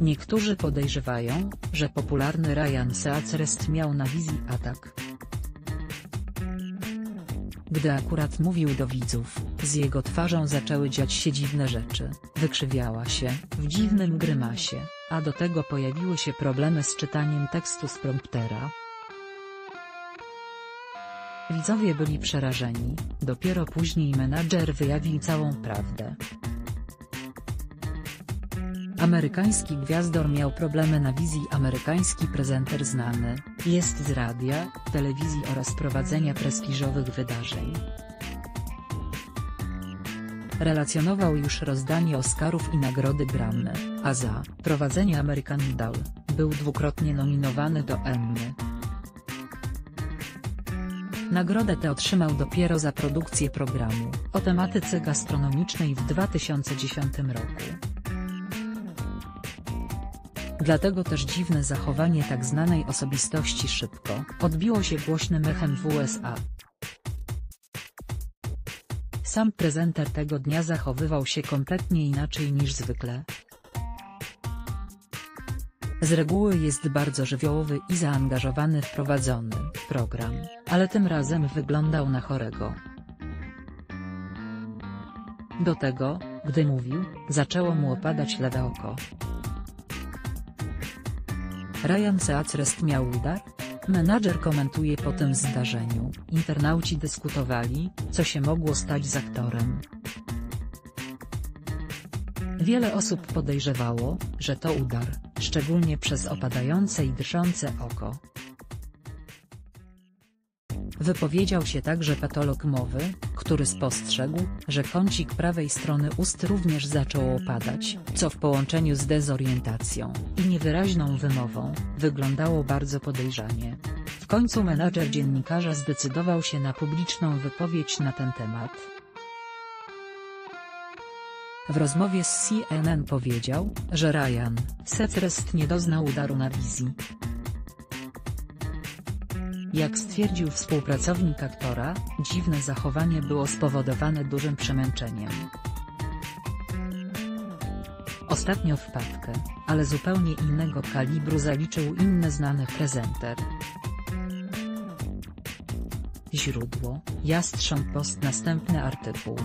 Niektórzy podejrzewają, że popularny Ryan Seacrest miał na wizji atak. Gdy akurat mówił do widzów, z jego twarzą zaczęły dziać się dziwne rzeczy, wykrzywiała się, w dziwnym grymasie, a do tego pojawiły się problemy z czytaniem tekstu z promptera. Widzowie byli przerażeni, dopiero później menadżer wyjawił całą prawdę. Amerykański gwiazdor miał problemy na wizji Amerykański prezenter znany, jest z radia, telewizji oraz prowadzenia prestiżowych wydarzeń. Relacjonował już rozdanie Oscarów i nagrody Grammy, a za prowadzenie American Idol był dwukrotnie nominowany do Emmy. Nagrodę tę otrzymał dopiero za produkcję programu o tematyce gastronomicznej w 2010 roku. Dlatego też dziwne zachowanie tak znanej osobistości szybko odbiło się głośnym echem w USA. Sam prezenter tego dnia zachowywał się kompletnie inaczej niż zwykle. Z reguły jest bardzo żywiołowy i zaangażowany w prowadzony program, ale tym razem wyglądał na chorego. Do tego, gdy mówił, zaczęło mu opadać lada oko. Ryan Seacrest miał udar? Menadżer komentuje po tym zdarzeniu, internauci dyskutowali, co się mogło stać z aktorem. Wiele osób podejrzewało, że to udar, szczególnie przez opadające i dyszące oko. Wypowiedział się także patolog mowy, który spostrzegł, że kącik prawej strony ust również zaczął opadać, co w połączeniu z dezorientacją i niewyraźną wymową, wyglądało bardzo podejrzanie. W końcu menadżer dziennikarza zdecydował się na publiczną wypowiedź na ten temat. W rozmowie z CNN powiedział, że Ryan Seacrest nie doznał udaru na wizji. Jak stwierdził współpracownik aktora, dziwne zachowanie było spowodowane dużym przemęczeniem. Ostatnio wpadkę, ale zupełnie innego kalibru zaliczył inny znany prezenter. Źródło, Jastrząb Post Następny artykuł.